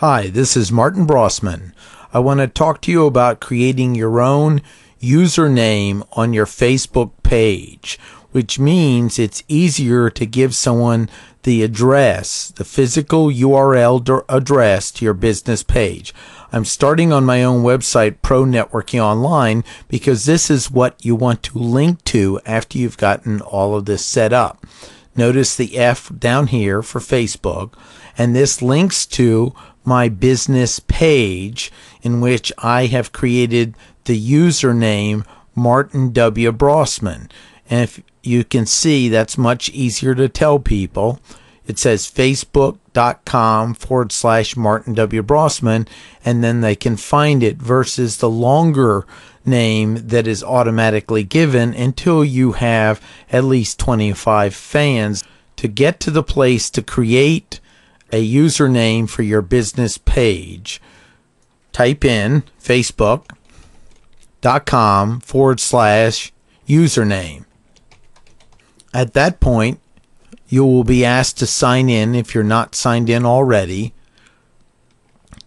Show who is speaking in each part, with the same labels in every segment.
Speaker 1: Hi, this is Martin Brossman. I want to talk to you about creating your own username on your Facebook page, which means it's easier to give someone the address, the physical URL address to your business page. I'm starting on my own website, Pro Networking Online, because this is what you want to link to after you've gotten all of this set up. Notice the F down here for Facebook, and this links to my business page in which I have created the username Martin W. Brossman. And if you can see, that's much easier to tell people. It says facebook.com forward slash Martin W. Brossman, and then they can find it versus the longer name that is automatically given until you have at least 25 fans to get to the place to create a username for your business page. Type in facebook.com forward slash username. At that point, you will be asked to sign in if you're not signed in already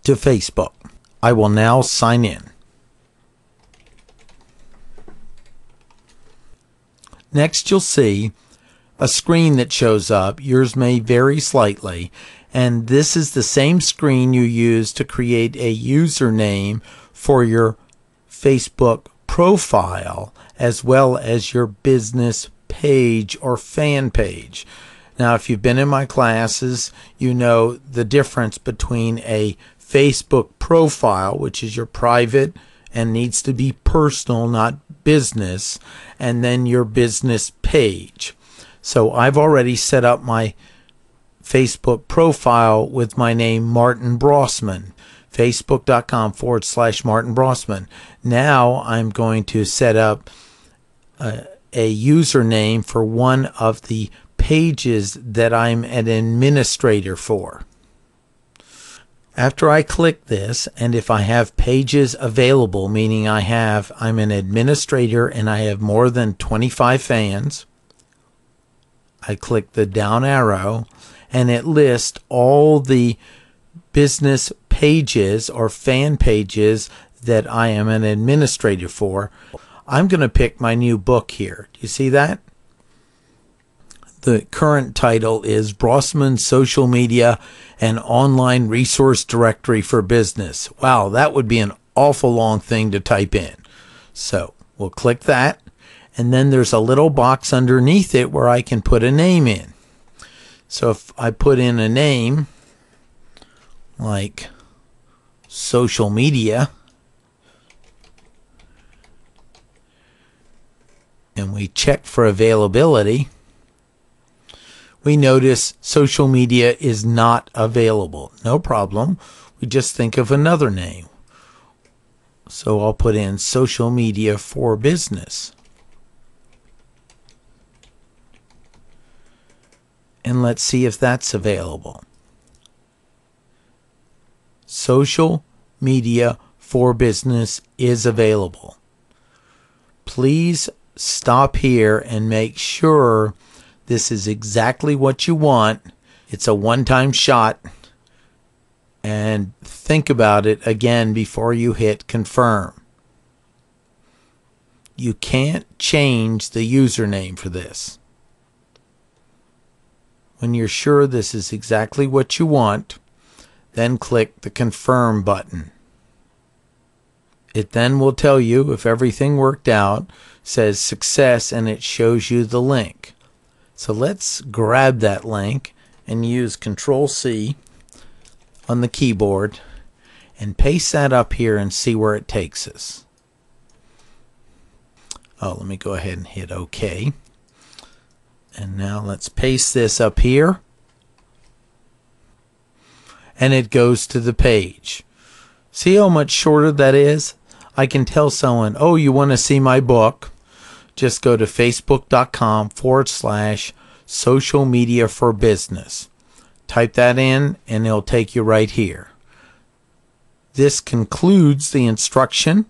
Speaker 1: to Facebook. I will now sign in. Next, you'll see a screen that shows up. Yours may vary slightly. And this is the same screen you use to create a username for your Facebook profile as well as your business page or fan page. Now, if you've been in my classes, you know the difference between a Facebook profile, which is your private and needs to be personal, not business, and then your business page. So I've already set up my Facebook profile with my name, Martin Brossman. Facebook.com forward slash Martin Brossman. Now I'm going to set up a, a username for one of the pages that I'm an administrator for. After I click this, and if I have pages available, meaning I have, I'm an administrator and I have more than 25 fans, I click the down arrow and it lists all the business pages or fan pages that I am an administrator for. I'm going to pick my new book here. Do you see that? The current title is Brossman Social Media and Online Resource Directory for Business. Wow, that would be an awful long thing to type in. So we'll click that. And then there's a little box underneath it where I can put a name in. So if I put in a name like social media, and we check for availability, we notice social media is not available. No problem. We just think of another name. So I'll put in social media for business. Let's see if that's available. Social media for business is available. Please stop here and make sure this is exactly what you want. It's a one time shot. And think about it again before you hit confirm. You can't change the username for this. When you're sure this is exactly what you want, then click the confirm button. It then will tell you if everything worked out, says success, and it shows you the link. So let's grab that link and use Control C on the keyboard and paste that up here and see where it takes us. Oh, let me go ahead and hit OK. And now let's paste this up here. And it goes to the page. See how much shorter that is? I can tell someone, oh, you want to see my book? just go to facebook.com forward slash social media for business. Type that in and it'll take you right here. This concludes the instruction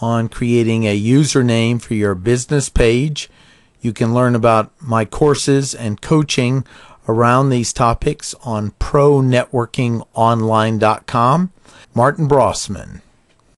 Speaker 1: on creating a username for your business page. You can learn about my courses and coaching around these topics on pronetworkingonline.com. Martin Brossman.